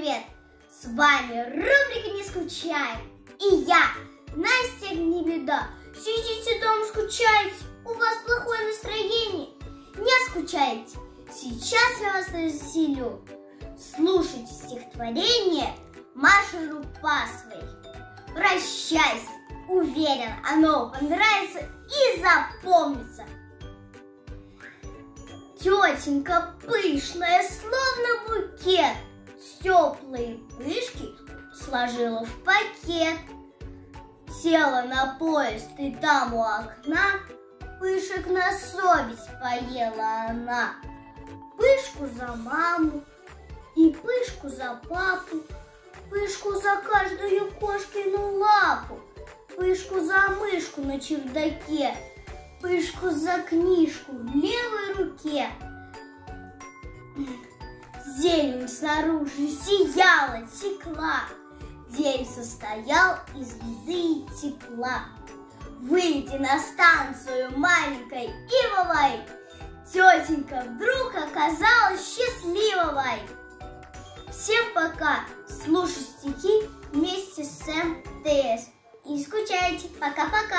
привет! С вами рубрика «Не скучай» И я, Настя Гневеда. Сидите дома, скучаете, у вас плохое настроение. Не скучайте, сейчас я вас развеселю. Слушайте стихотворение Маши Рупасовой. Прощайся, уверен, оно понравится и запомнится. Тетенька пышная, словно букет, Теплые пышки сложила в пакет. Села на поезд и там у окна Пышек на совесть поела она. Пышку за маму и пышку за папу, Пышку за каждую кошкину лапу, Пышку за мышку на чердаке, Пышку за книжку в левой руке. Зелень снаружи сияла, текла, День состоял из еды и тепла. Выйдя на станцию маленькой Ивовой, Тетенька вдруг оказалась счастливой. Всем пока! Слушай стихи вместе с МТС. И скучайте. Пока-пока!